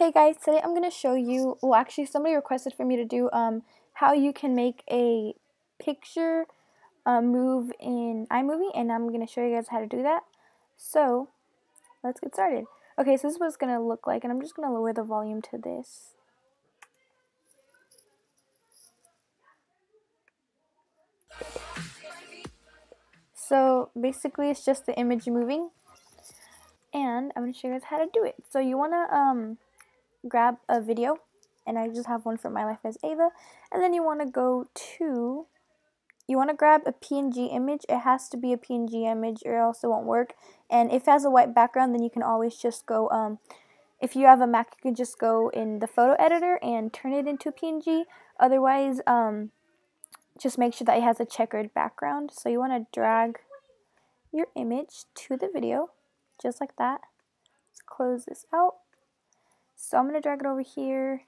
Hey guys, today I'm going to show you, well actually somebody requested for me to do um, how you can make a picture uh, move in iMovie and I'm going to show you guys how to do that. So, let's get started. Okay, so this is what it's going to look like and I'm just going to lower the volume to this. So basically it's just the image moving and I'm going to show you guys how to do it. So you want to um, grab a video and I just have one for my life as Ava. And then you want to go to you want to grab a PNG image. It has to be a PNG image or else it won't work. And if it has a white background then you can always just go um, if you have a Mac you can just go in the photo editor and turn it into PNG otherwise um, just make sure that it has a checkered background. So you want to drag your image to the video just like that. Let's close this out so I'm going to drag it over here.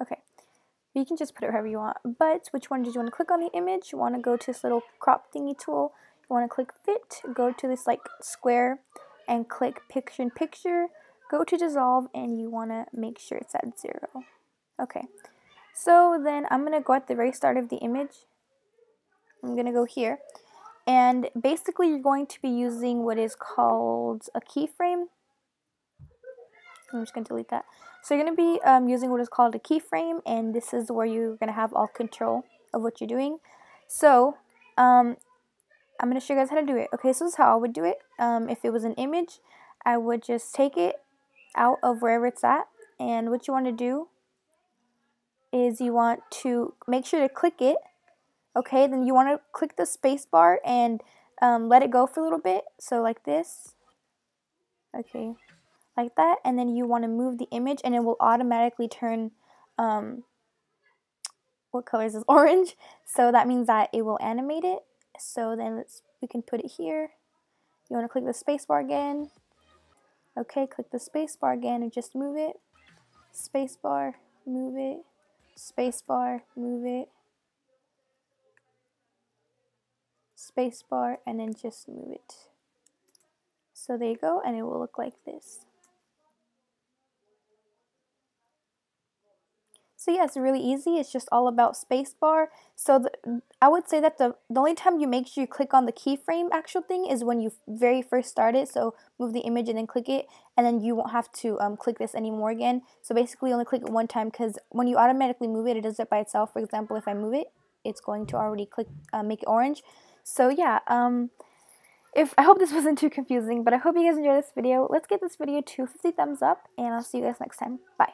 Okay. You can just put it wherever you want. But which one did you want to click on the image? You want to go to this little crop thingy tool. You want to click fit. Go to this like square and click picture in picture. Go to dissolve and you want to make sure it's at zero. Okay. So then I'm going to go at the very start of the image. I'm going to go here. And basically you're going to be using what is called a keyframe. I'm just going to delete that. So you're going to be um, using what is called a keyframe, and this is where you're going to have all control of what you're doing. So um, I'm going to show you guys how to do it. Okay, so this is how I would do it. Um, if it was an image, I would just take it out of wherever it's at, and what you want to do is you want to make sure to click it. Okay, then you want to click the space bar and um, let it go for a little bit. So like this. Okay, like that and then you want to move the image and it will automatically turn um, what color is orange. So that means that it will animate it. So then let's we can put it here. You want to click the spacebar again. Okay click the spacebar again and just move it. Spacebar move it. Spacebar move it. Spacebar and then just move it. So there you go and it will look like this Yeah, it's really easy. It's just all about spacebar. So the, I would say that the, the only time you make sure you click on the keyframe actual thing is when you very first start it. So move the image and then click it and then you won't have to um, click this anymore again. So basically only click it one time because when you automatically move it, it does it by itself. For example, if I move it, it's going to already click uh, make it orange. So yeah, um, if I hope this wasn't too confusing, but I hope you guys enjoyed this video. Let's get this video to 50 thumbs up and I'll see you guys next time. Bye.